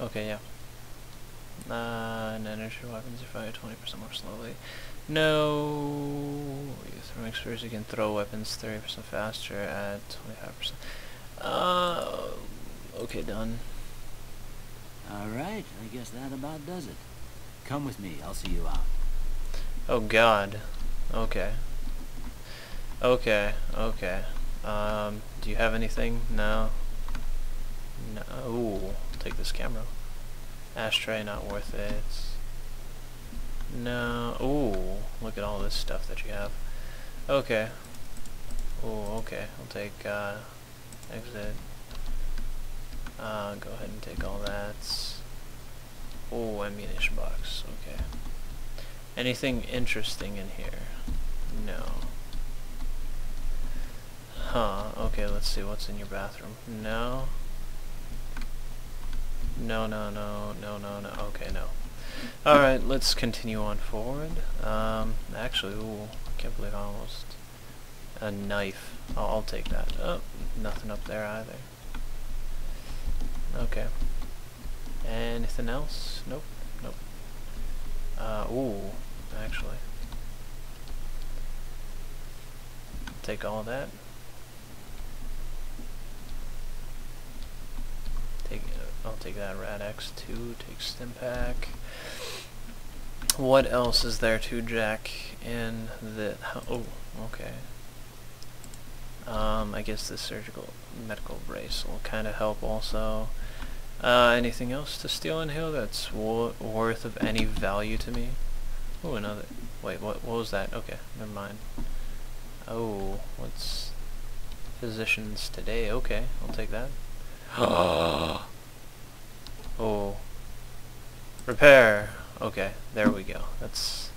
Okay, yeah. Uh, and energy weapons are fire 20% more slowly. No. Throwing experience, you can throw weapons 30% faster at 25%. Uh, okay, done. Alright, I guess that about does it. Come with me, I'll see you out. Oh god. Okay. Okay, okay. Um, do you have anything? No. No. Ooh, take this camera. Ashtray, not worth it. No. Ooh, look at all this stuff that you have. Okay. Ooh, okay. I'll take, uh, exit. Uh, go ahead and take all that. Oh, ammunition box. Okay. Anything interesting in here? No. Huh, okay, let's see what's in your bathroom. No. No, no, no, no, no, no. Okay, no. Alright, let's continue on forward. Um, actually, ooh, I can't believe I almost... A knife. I'll, I'll take that. Oh, nothing up there either. Okay. Anything else? Nope. Nope. Uh, ooh, actually. Take all that. Take, uh, I'll take that Rad X2, take Stimpak. What else is there to jack in the, oh, okay. Um, I guess the surgical medical brace will kind of help also. Uh, anything else to steal and here that's worth of any value to me? Oh, another. Wait, what? What was that? Okay, never mind. Oh, what's physicians today? Okay, I'll take that. oh. Repair. Okay, there we go. That's.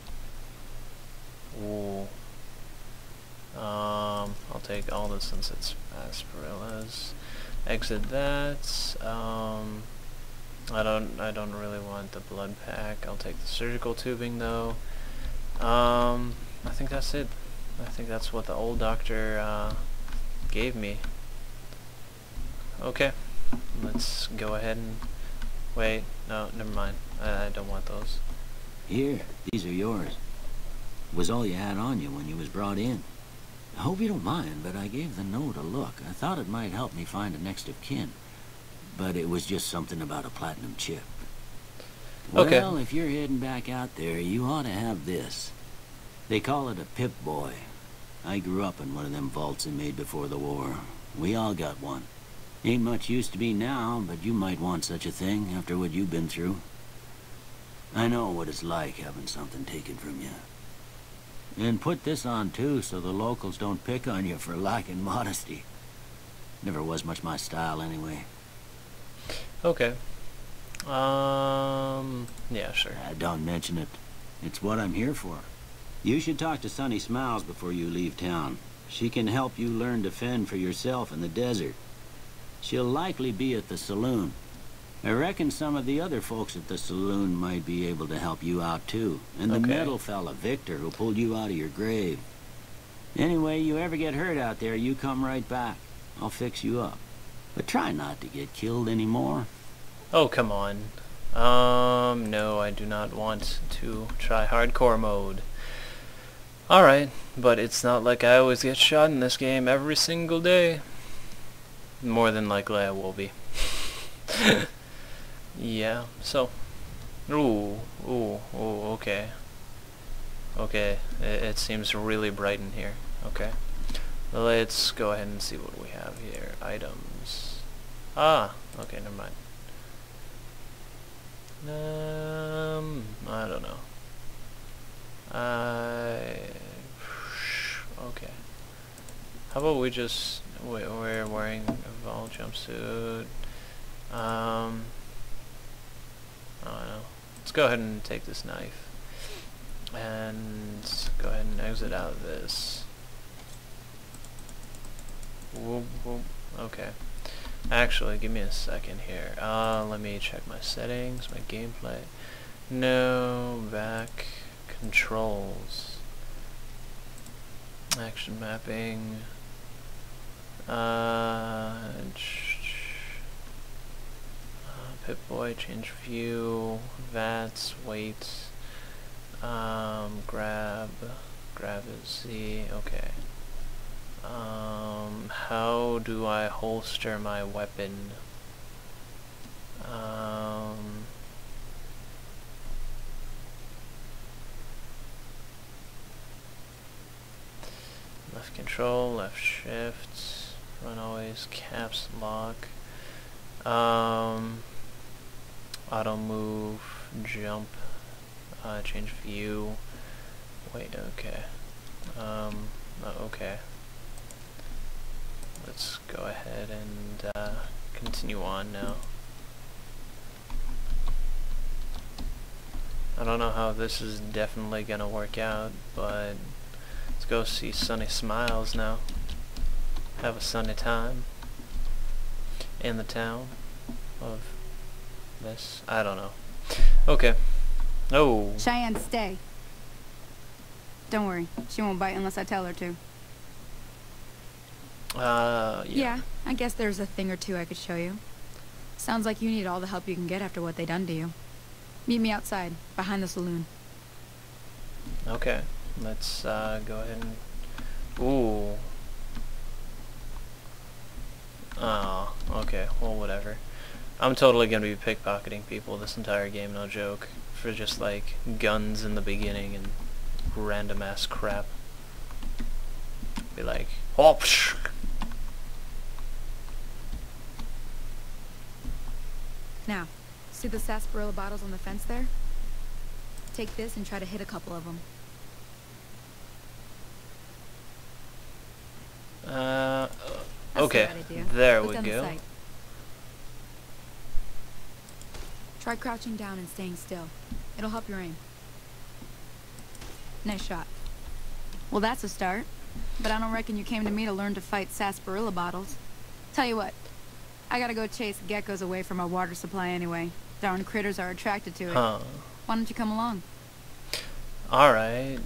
Ooh. Um, I'll take all this since it's Asperillas exit that. Um, I don't I don't really want the blood pack. I'll take the surgical tubing though. Um, I think that's it. I think that's what the old doctor uh, gave me. Okay, let's go ahead and wait. No, never mind. I, I don't want those. Here, these are yours. Was all you had on you when you was brought in. I hope you don't mind, but I gave the note a look. I thought it might help me find a next of kin. But it was just something about a platinum chip. Okay. Well, if you're heading back out there, you ought to have this. They call it a Pip-Boy. I grew up in one of them vaults they made before the war. We all got one. Ain't much use to me now, but you might want such a thing after what you've been through. I know what it's like having something taken from you. And put this on too, so the locals don't pick on you for lacking modesty. Never was much my style anyway. Okay. Um, yeah, sure. Uh, don't mention it. It's what I'm here for. You should talk to Sunny Smiles before you leave town. She can help you learn to fend for yourself in the desert. She'll likely be at the saloon. I reckon some of the other folks at the saloon might be able to help you out too. And the okay. metal fella, Victor, who pulled you out of your grave. Anyway, you ever get hurt out there, you come right back. I'll fix you up. But try not to get killed anymore. Oh, come on. Um, no, I do not want to try hardcore mode. Alright, but it's not like I always get shot in this game every single day. More than likely I will be. Yeah, so. Ooh, ooh, ooh, okay. Okay, it, it, seems really bright in here. Okay. Let's go ahead and see what we have here. Items. Ah, okay, never mind. Um, I don't know. I... Okay. How about we just... We're wearing a vault jumpsuit. Um... I don't know. Let's go ahead and take this knife. And go ahead and exit out of this. Whoop, whoop. Okay. Actually, give me a second here. Uh, let me check my settings, my gameplay. No, back, controls. Action mapping. Uh, Pip-Boy, change view, VATS, wait, um, grab, grab is Z, okay. Um, how do I holster my weapon? Um, left control, left shift, run always, caps lock. Um, auto move, jump, uh, change view. Wait, okay. Um, oh, okay. Let's go ahead and uh, continue on now. I don't know how this is definitely gonna work out, but let's go see Sunny Smiles now. Have a sunny time in the town of this. I don't know. Okay. Oh. Cheyenne, stay. Don't worry, she won't bite unless I tell her to. Uh, yeah. Yeah, I guess there's a thing or two I could show you. Sounds like you need all the help you can get after what they done to you. Meet me outside, behind the saloon. Okay. Let's uh, go ahead and... Ooh. Oh, okay. Well, whatever. I'm totally gonna be pickpocketing people this entire game, no joke. For just, like, guns in the beginning and random ass crap. Be like, oh, psh. Now, see the sarsaparilla bottles on the fence there? Take this and try to hit a couple of them. Uh, okay. There Look we down the go. Try crouching down and staying still. It'll help your aim. Nice shot. Well, that's a start. But I don't reckon you came to me to learn to fight sarsaparilla bottles. Tell you what, I gotta go chase geckos away from our water supply anyway. Darn critters are attracted to it. Huh. Why don't you come along? Alright.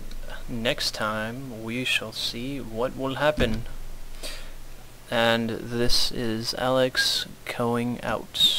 Next time we shall see what will happen. And this is Alex going out.